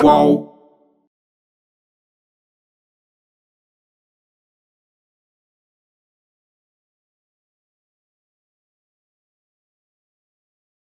qual.